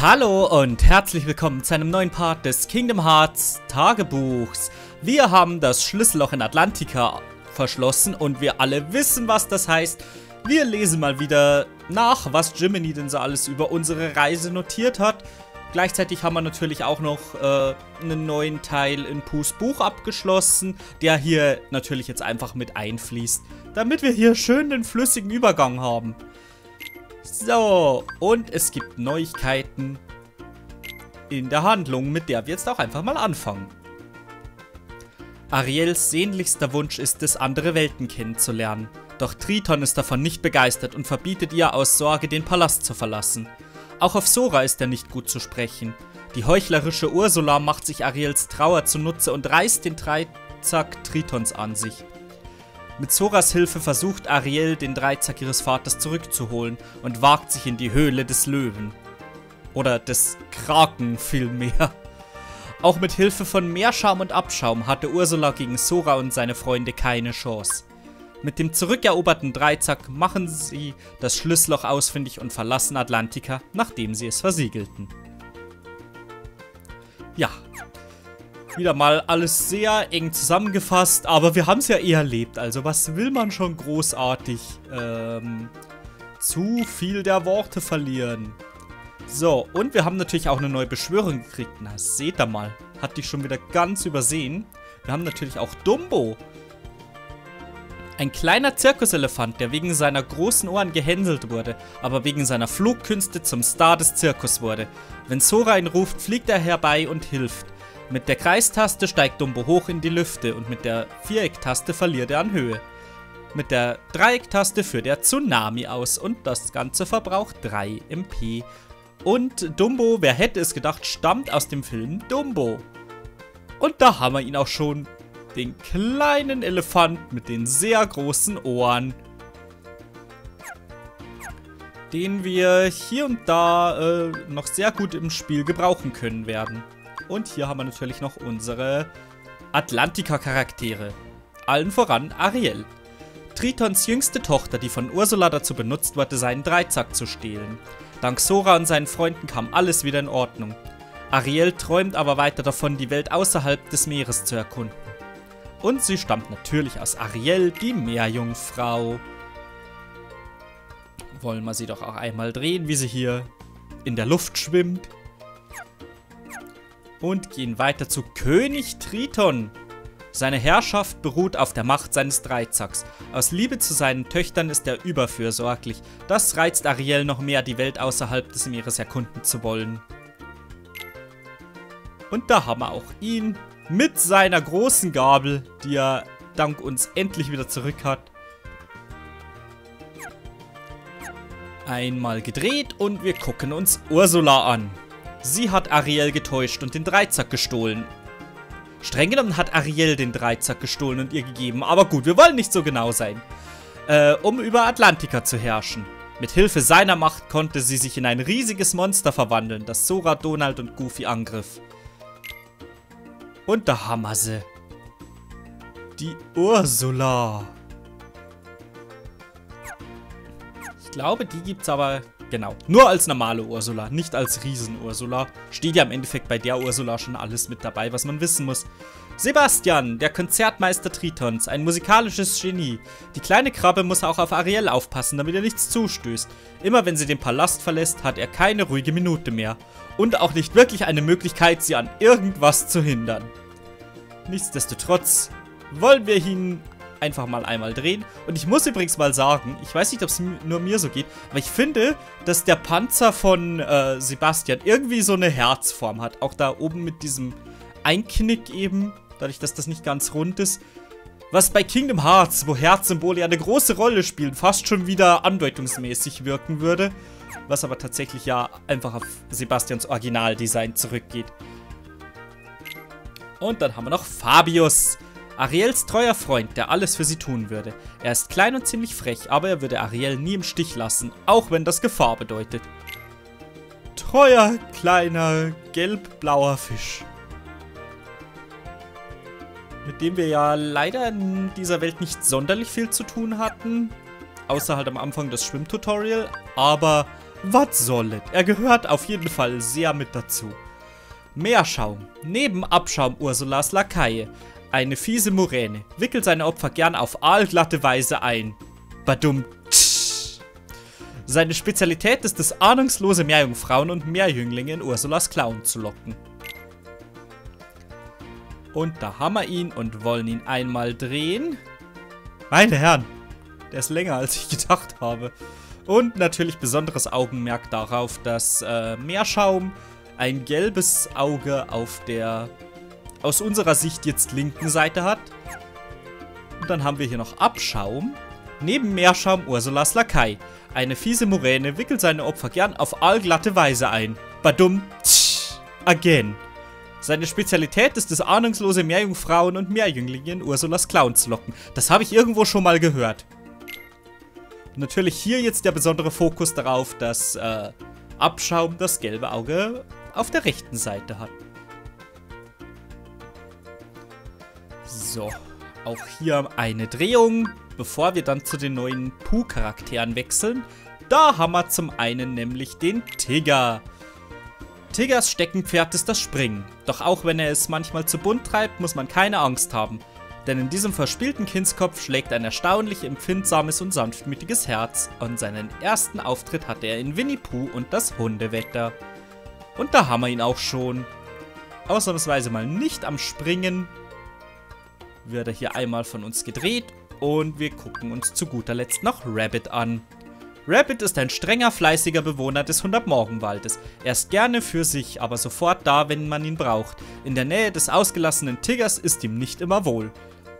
Hallo und herzlich willkommen zu einem neuen Part des Kingdom Hearts Tagebuchs. Wir haben das Schlüsselloch in Atlantica verschlossen und wir alle wissen, was das heißt. Wir lesen mal wieder nach, was Jiminy denn so alles über unsere Reise notiert hat. Gleichzeitig haben wir natürlich auch noch äh, einen neuen Teil in Pus Buch abgeschlossen, der hier natürlich jetzt einfach mit einfließt, damit wir hier schön den flüssigen Übergang haben. So, und es gibt Neuigkeiten in der Handlung, mit der wir jetzt auch einfach mal anfangen. Ariels sehnlichster Wunsch ist es, andere Welten kennenzulernen. Doch Triton ist davon nicht begeistert und verbietet ihr aus Sorge, den Palast zu verlassen. Auch auf Sora ist er nicht gut zu sprechen. Die heuchlerische Ursula macht sich Ariels Trauer zunutze und reißt den Dreizack Tritons an sich. Mit Soras Hilfe versucht Ariel, den Dreizack ihres Vaters zurückzuholen und wagt sich in die Höhle des Löwen. Oder des Kraken vielmehr. Auch mit Hilfe von Meerschaum und Abschaum hatte Ursula gegen Sora und seine Freunde keine Chance. Mit dem zurückeroberten Dreizack machen sie das Schlüsselloch ausfindig und verlassen Atlantika, nachdem sie es versiegelten. Ja, wieder mal alles sehr eng zusammengefasst, aber wir haben es ja eh erlebt. Also was will man schon großartig? Ähm, zu viel der Worte verlieren. So, und wir haben natürlich auch eine neue Beschwörung gekriegt. Na, seht ihr mal. Hatte ich schon wieder ganz übersehen. Wir haben natürlich auch Dumbo. Ein kleiner Zirkuselefant, der wegen seiner großen Ohren gehänselt wurde, aber wegen seiner Flugkünste zum Star des Zirkus wurde. Wenn Sora ihn ruft, fliegt er herbei und hilft. Mit der Kreistaste steigt Dumbo hoch in die Lüfte und mit der Vierecktaste verliert er an Höhe. Mit der Dreiecktaste führt er Tsunami aus und das Ganze verbraucht 3 MP. Und Dumbo, wer hätte es gedacht, stammt aus dem Film Dumbo. Und da haben wir ihn auch schon. Den kleinen Elefant mit den sehr großen Ohren. Den wir hier und da äh, noch sehr gut im Spiel gebrauchen können werden. Und hier haben wir natürlich noch unsere Atlantica-Charaktere. Allen voran Ariel. Tritons jüngste Tochter, die von Ursula dazu benutzt wurde, seinen Dreizack zu stehlen. Dank Sora und seinen Freunden kam alles wieder in Ordnung. Ariel träumt aber weiter davon, die Welt außerhalb des Meeres zu erkunden. Und sie stammt natürlich aus Ariel, die Meerjungfrau. Wollen wir sie doch auch einmal drehen, wie sie hier in der Luft schwimmt und gehen weiter zu König Triton. Seine Herrschaft beruht auf der Macht seines Dreizacks. Aus Liebe zu seinen Töchtern ist er überfürsorglich. Das reizt Ariel noch mehr, die Welt außerhalb des Meeres erkunden zu wollen. Und da haben wir auch ihn mit seiner großen Gabel, die er dank uns endlich wieder zurück hat. Einmal gedreht und wir gucken uns Ursula an. Sie hat Ariel getäuscht und den Dreizack gestohlen. Streng genommen hat Ariel den Dreizack gestohlen und ihr gegeben, aber gut, wir wollen nicht so genau sein. Äh, um über Atlantika zu herrschen. Mit Hilfe seiner Macht konnte sie sich in ein riesiges Monster verwandeln, das Sora, Donald und Goofy angriff. Und da haben wir sie. Die Ursula. Ich glaube, die gibt's aber Genau. Nur als normale Ursula, nicht als Riesen-Ursula. Steht ja im Endeffekt bei der Ursula schon alles mit dabei, was man wissen muss. Sebastian, der Konzertmeister Tritons, ein musikalisches Genie. Die kleine Krabbe muss auch auf Ariel aufpassen, damit er nichts zustößt. Immer wenn sie den Palast verlässt, hat er keine ruhige Minute mehr. Und auch nicht wirklich eine Möglichkeit, sie an irgendwas zu hindern. Nichtsdestotrotz wollen wir ihn einfach mal einmal drehen. Und ich muss übrigens mal sagen, ich weiß nicht, ob es nur mir so geht, aber ich finde, dass der Panzer von äh, Sebastian irgendwie so eine Herzform hat. Auch da oben mit diesem Einknick eben, dadurch, dass das nicht ganz rund ist. Was bei Kingdom Hearts, wo Herzsymbole ja eine große Rolle spielen, fast schon wieder andeutungsmäßig wirken würde. Was aber tatsächlich ja einfach auf Sebastians Originaldesign zurückgeht. Und dann haben wir noch Fabius. Ariels treuer Freund, der alles für sie tun würde. Er ist klein und ziemlich frech, aber er würde Ariel nie im Stich lassen, auch wenn das Gefahr bedeutet. Treuer, kleiner, gelb-blauer Fisch. Mit dem wir ja leider in dieser Welt nicht sonderlich viel zu tun hatten. Außer halt am Anfang das Schwimmtutorial. Aber Was soll es? Er gehört auf jeden Fall sehr mit dazu. Meerschaum. Neben Abschaum Ursulas Lakaie. Eine fiese Muräne. Wickelt seine Opfer gern auf aalglatte Weise ein. Badum. Seine Spezialität ist es, ahnungslose Meerjungfrauen und Meerjünglinge in Ursulas Klauen zu locken. Und da haben wir ihn und wollen ihn einmal drehen. Meine Herren, der ist länger, als ich gedacht habe. Und natürlich besonderes Augenmerk darauf, dass äh, Meerschaum ein gelbes Auge auf der aus unserer Sicht jetzt linken Seite hat. Und dann haben wir hier noch Abschaum. Neben Meerschaum Ursulas Lakai. Eine fiese Muräne wickelt seine Opfer gern auf allglatte Weise ein. Badum, tsch, again. Seine Spezialität ist es, ahnungslose Meerjungfrauen und Meerjünglinge in Ursulas Clown zu locken. Das habe ich irgendwo schon mal gehört. Natürlich hier jetzt der besondere Fokus darauf, dass äh, Abschaum das gelbe Auge auf der rechten Seite hat. So, auch hier eine Drehung, bevor wir dann zu den neuen Pooh-Charakteren wechseln. Da haben wir zum einen nämlich den Tigger. Tiggers Steckenpferd ist das Springen. Doch auch wenn er es manchmal zu bunt treibt, muss man keine Angst haben. Denn in diesem verspielten Kindskopf schlägt ein erstaunlich empfindsames und sanftmütiges Herz. Und seinen ersten Auftritt hatte er in Winnie Pooh und das Hundewetter. Und da haben wir ihn auch schon. Ausnahmsweise mal nicht am Springen. Wird er hier einmal von uns gedreht. Und wir gucken uns zu guter Letzt noch Rabbit an. Rabbit ist ein strenger, fleißiger Bewohner des 100-Morgenwaldes. Er ist gerne für sich, aber sofort da, wenn man ihn braucht. In der Nähe des ausgelassenen Tiggers ist ihm nicht immer wohl.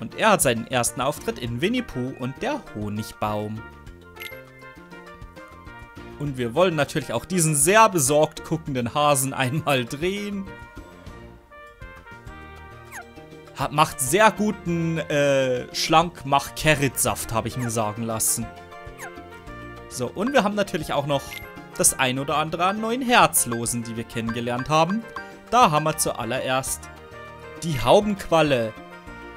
Und er hat seinen ersten Auftritt in Winnie Pooh und der Honigbaum. Und wir wollen natürlich auch diesen sehr besorgt guckenden Hasen einmal drehen. Macht sehr guten äh, Schlankmach-Carrot-Saft, habe ich mir sagen lassen. So, und wir haben natürlich auch noch das ein oder andere an neuen Herzlosen, die wir kennengelernt haben. Da haben wir zuallererst die Haubenqualle.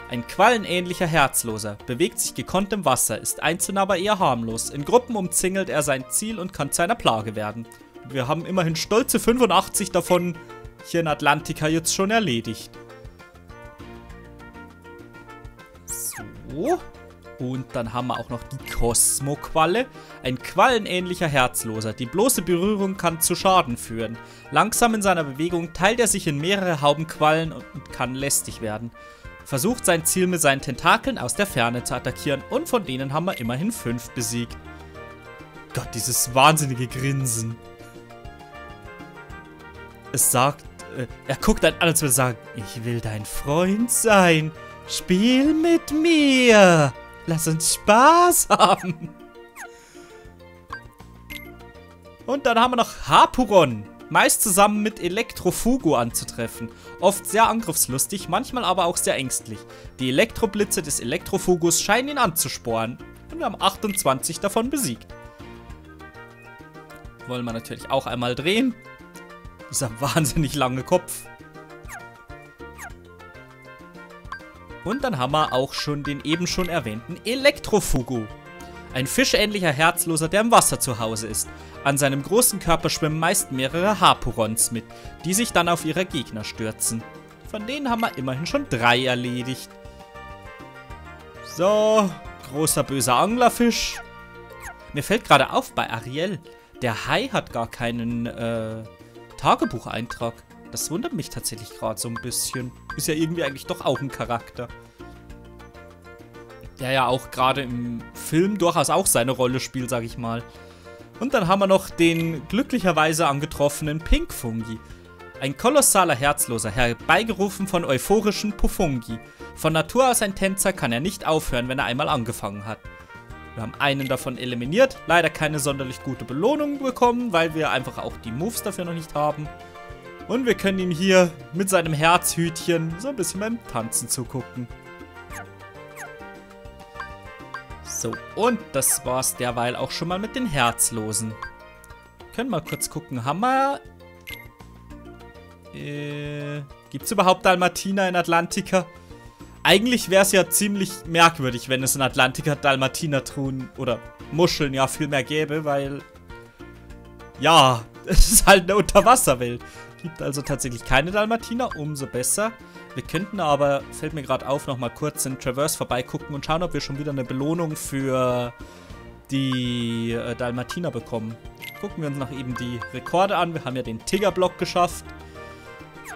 Ein quallenähnlicher Herzloser, bewegt sich gekonnt im Wasser, ist einzeln aber eher harmlos. In Gruppen umzingelt er sein Ziel und kann zu einer Plage werden. Wir haben immerhin stolze 85 davon hier in Atlantika jetzt schon erledigt. So. Und dann haben wir auch noch die Kosmoqualle. Ein quallenähnlicher Herzloser. Die bloße Berührung kann zu Schaden führen. Langsam in seiner Bewegung teilt er sich in mehrere Haubenquallen und kann lästig werden. Versucht sein Ziel mit seinen Tentakeln aus der Ferne zu attackieren und von denen haben wir immerhin fünf besiegt. Gott, dieses wahnsinnige Grinsen. Es sagt, äh, er guckt einen an und würde sagen, ich will dein Freund sein. Spiel mit mir. Lass uns Spaß haben. Und dann haben wir noch Hapuron. Meist zusammen mit Elektrofugo anzutreffen. Oft sehr angriffslustig, manchmal aber auch sehr ängstlich. Die Elektroblitze des Elektrofugos scheinen ihn anzusporen. Und wir haben 28 davon besiegt. Wollen wir natürlich auch einmal drehen. Dieser wahnsinnig lange Kopf. Und dann haben wir auch schon den eben schon erwähnten Elektrofugu. Ein fischähnlicher Herzloser, der im Wasser zu Hause ist. An seinem großen Körper schwimmen meist mehrere Harpurons mit, die sich dann auf ihre Gegner stürzen. Von denen haben wir immerhin schon drei erledigt. So, großer böser Anglerfisch. Mir fällt gerade auf bei Ariel, der Hai hat gar keinen äh, Tagebucheintrag. Das wundert mich tatsächlich gerade so ein bisschen. Ist ja irgendwie eigentlich doch auch ein Charakter. Der ja auch gerade im Film durchaus auch seine Rolle spielt, sag ich mal. Und dann haben wir noch den glücklicherweise angetroffenen Pink Fungi. Ein kolossaler Herzloser, herbeigerufen von euphorischen Pufungi. Von Natur aus ein Tänzer kann er nicht aufhören, wenn er einmal angefangen hat. Wir haben einen davon eliminiert, leider keine sonderlich gute Belohnung bekommen, weil wir einfach auch die Moves dafür noch nicht haben. Und wir können ihm hier mit seinem Herzhütchen so ein bisschen beim Tanzen zugucken. So, und das war's derweil auch schon mal mit den Herzlosen. Können mal kurz gucken. Haben wir... Äh, gibt's überhaupt Dalmatiner in Atlantika? Eigentlich wäre es ja ziemlich merkwürdig, wenn es in Atlantika Dalmatiner truhen oder Muscheln ja viel mehr gäbe, weil ja, es ist halt eine Unterwasserwelt. Gibt also tatsächlich keine Dalmatiner, umso besser. Wir könnten aber, fällt mir gerade auf, nochmal kurz in Traverse vorbeigucken und schauen, ob wir schon wieder eine Belohnung für die äh, Dalmatiner bekommen. Gucken wir uns noch eben die Rekorde an. Wir haben ja den Tigger-Block geschafft.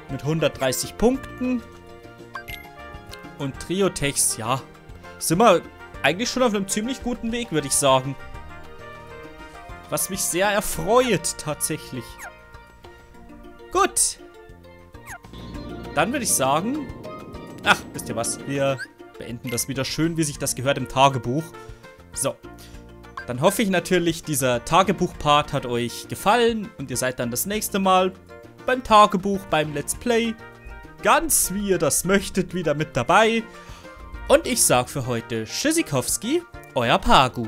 Mit 130 Punkten. Und Trio-Techs, ja, sind wir eigentlich schon auf einem ziemlich guten Weg, würde ich sagen. Was mich sehr erfreut, tatsächlich. Gut. Dann würde ich sagen... Ach, wisst ihr was? Wir beenden das wieder schön, wie sich das gehört im Tagebuch. So. Dann hoffe ich natürlich, dieser Tagebuch-Part hat euch gefallen und ihr seid dann das nächste Mal beim Tagebuch, beim Let's Play, ganz wie ihr das möchtet, wieder mit dabei. Und ich sag für heute Tschüssikowski, euer Pagu.